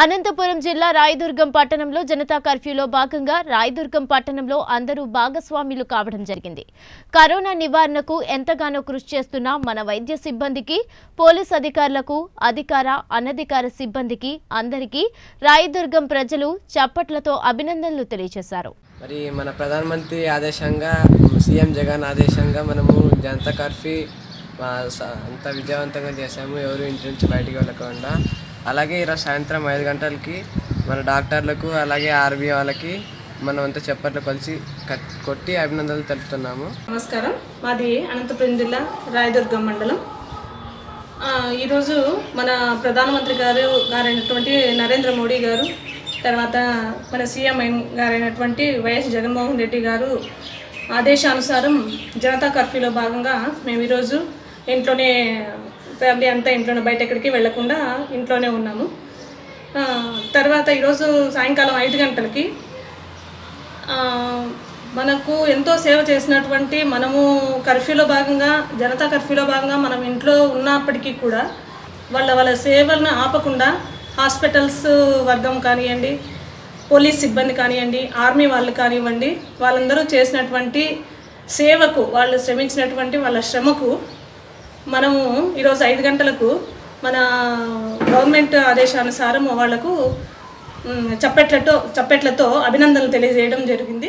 అనంతపురం జిల్లా రాయదుర్గం పట్టణంలో జనతా కర్ఫ్యూలో భాగంగా రాయదుర్గం పట్టణంలో అందరూ భాగస్వాములు కావడం జరిగింది. కరోనా నివారణకు ఎంతగానో కృషి చేస్తున్న మన వైద్య సిబ్బందికి పోలీస్ అధికారులకు అధికార అనధికార సిబ్బందికి అందరికీ రాయదుర్గం ప్రజలు చప్పట్లతో అభినందనలు తెలియజేశారు. మరి మన ప్రధానమంత్రి ఆదేశంగా సీఎం జగన్ ఆదేశంగా మనము జనతా కర్ఫ్యూ అంత విజయవంతంగా చేశాము. ఎవరు ఇంటి నుంచి బయటికి వెళ్ళకుండా అలాగే ఈరోజు సాయంత్రం ఐదు గంటలకి మన డాక్టర్లకు అలాగే ఆర్బీ వాళ్ళకి మనం అంతా చెప్పట్లు కలిసి కొట్టి అభినందనలు తెలుపుతున్నాము. నమస్కారం. మాది అనంతపురం జిల్లా రాయదుర్గం మండలం. ఈరోజు మన ప్రధానమంత్రి గారు గారైనటువంటి నరేంద్ర మోడీ గారు తర్వాత మన సీఎం గారైనటువంటి వైఎస్ జగన్మోహన్ రెడ్డి గారు ఆదేశానుసారం జనతా కర్ఫ్యూలో భాగంగా మేము ఈరోజు ఇంట్లోనే ఫ్యామిలీ అంతా ఇంట్లోనే బయట ఎక్కడికి వెళ్ళకుండా ఇంట్లోనే ఉన్నాము. తర్వాత ఈరోజు సాయంకాలం ఐదు గంటలకి మనకు ఎంతో సేవ చేసినటువంటి మనము కర్ఫ్యూలో భాగంగా జనతా కర్ఫ్యూలో భాగంగా మనం ఇంట్లో ఉన్నప్పటికీ కూడా వాళ్ళ వాళ్ళ సేవలను ఆపకుండా హాస్పిటల్స్ వర్గం కానివ్వండి పోలీస్ సిబ్బంది కానివ్వండి ఆర్మీ వాళ్ళు కానివ్వండి వాళ్ళందరూ చేసినటువంటి సేవకు వాళ్ళు శ్రమించినటువంటి వాళ్ళ శ్రమకు మనము ఈరోజు ఐదు గంటలకు మన గవర్నమెంట్ ఆదేశానుసారం వాళ్ళకు మ్, చప్పట్లతో చప్పట్లతో అభినందనలు తెలియజేయడం జరిగింది.